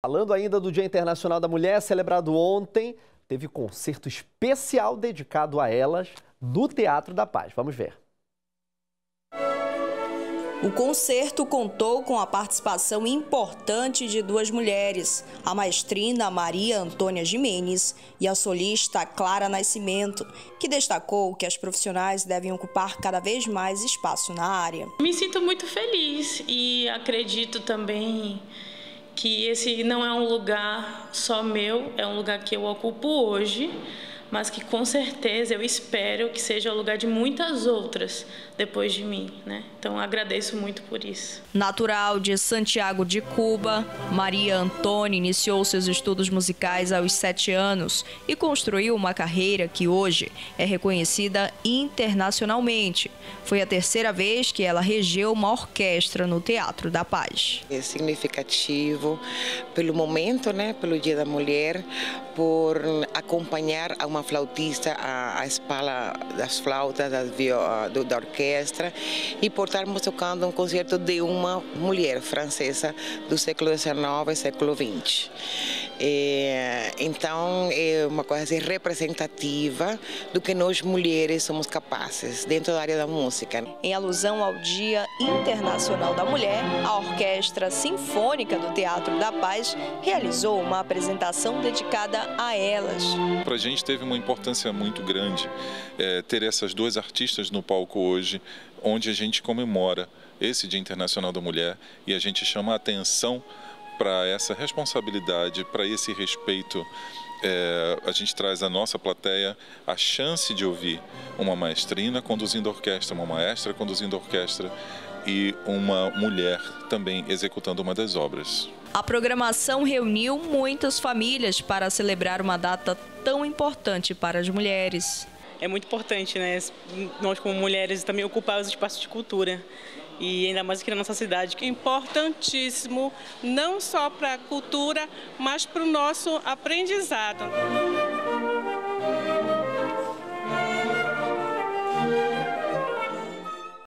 Falando ainda do Dia Internacional da Mulher, celebrado ontem, teve concerto especial dedicado a elas no Teatro da Paz. Vamos ver. O concerto contou com a participação importante de duas mulheres, a maestrina Maria Antônia Jimenez e a solista Clara Nascimento, que destacou que as profissionais devem ocupar cada vez mais espaço na área. Me sinto muito feliz e acredito também que esse não é um lugar só meu, é um lugar que eu ocupo hoje mas que com certeza eu espero que seja o lugar de muitas outras depois de mim, né? Então agradeço muito por isso. Natural de Santiago de Cuba, Maria Antônia iniciou seus estudos musicais aos sete anos e construiu uma carreira que hoje é reconhecida internacionalmente. Foi a terceira vez que ela regeu uma orquestra no Teatro da Paz. É significativo pelo momento, né? Pelo Dia da Mulher, por acompanhar uma flautista à, à espalha das flautas das, do, da orquestra e por estarmos tocando um concerto de uma mulher francesa do século XIX e século XX. É, então é uma coisa assim, representativa do que nós mulheres somos capazes dentro da área da música. Em alusão ao Dia Internacional da Mulher, a Orquestra Sinfônica do Teatro da Paz realizou uma apresentação dedicada a elas. Para a gente teve uma importância muito grande é, ter essas duas artistas no palco hoje, onde a gente comemora esse Dia Internacional da Mulher e a gente chama a atenção para essa responsabilidade, para esse respeito. É, a gente traz à nossa plateia a chance de ouvir uma maestrina conduzindo orquestra, uma maestra conduzindo orquestra e uma mulher também executando uma das obras. A programação reuniu muitas famílias para celebrar uma data tão importante para as mulheres. É muito importante, né? Nós, como mulheres, também ocupar os espaços de cultura e ainda mais aqui na nossa cidade. É importantíssimo, não só para a cultura, mas para o nosso aprendizado.